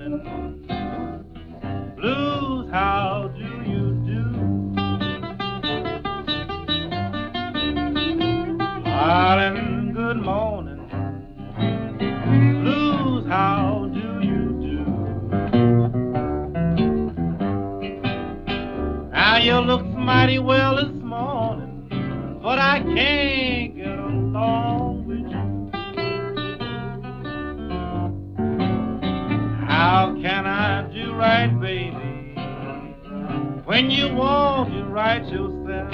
Morning. Blues, how do you do? Darling, good morning. Blues, how do you do? Now you look mighty well this morning, but I can't get along right, baby, when you want you right yourself?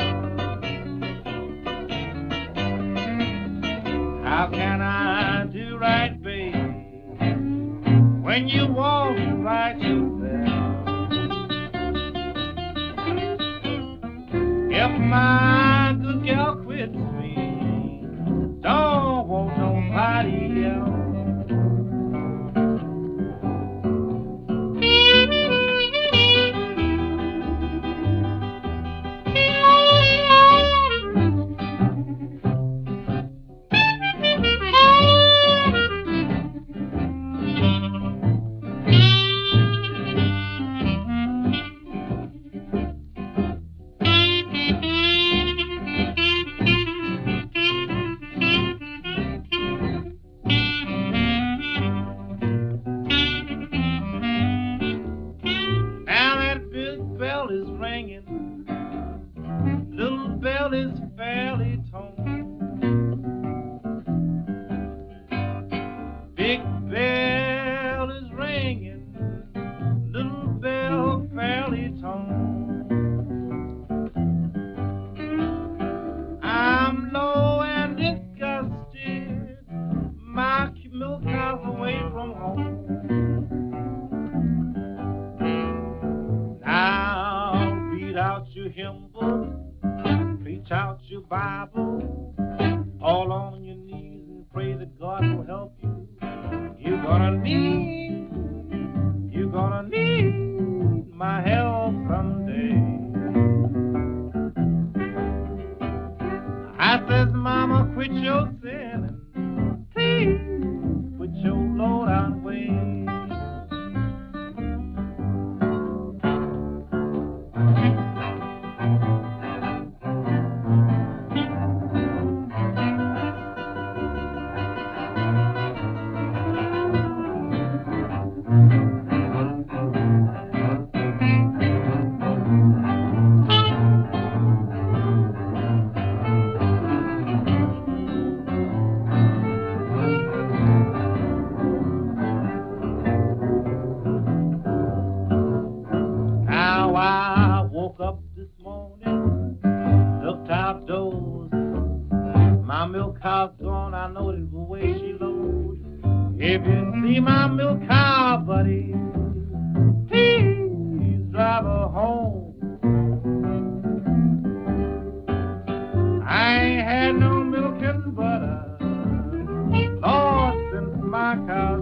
How can I do right, baby, when you want you right yourself? If my good girl quits me, don't want nobody else. Bell is ringing, little bell is fairly out your hymn book, preach out your Bible, all on your knees and pray that God will help you. You're gonna need, you're gonna need my help someday. I says, Mama, quit your sinning. milk cow's gone, I know it the way she looks. If you see my milk cow, buddy, please drive her home. I ain't had no milk and butter, lost since my cow